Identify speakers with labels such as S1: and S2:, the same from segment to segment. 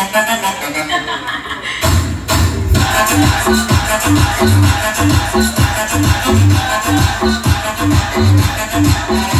S1: Thank you.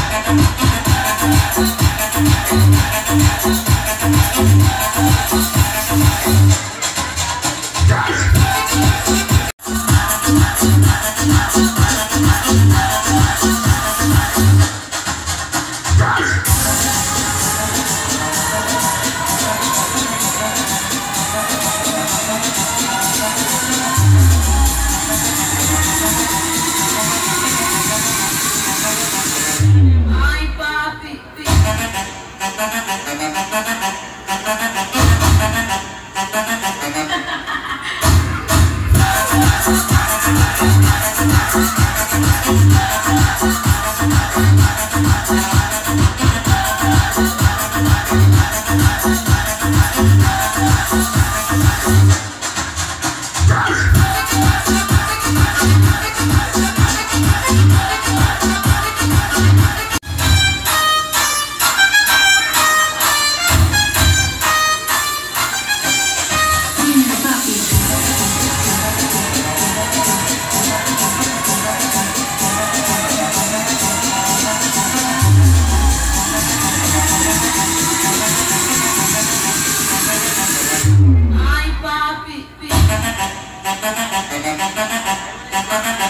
S1: ガタガタガタガタガタガタガタ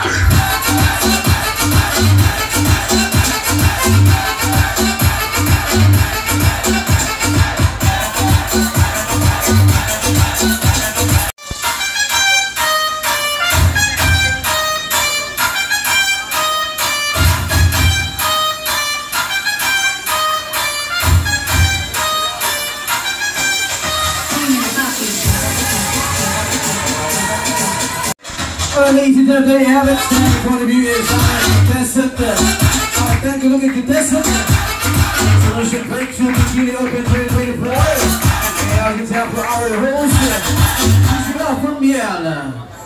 S1: Friday. what I need to do if they have it. Point of view is that's it there. Alright, Look at contestant. Solution picture, bikini open, ready, ready to play. And I can tell for our the rules. She's not from Vienna.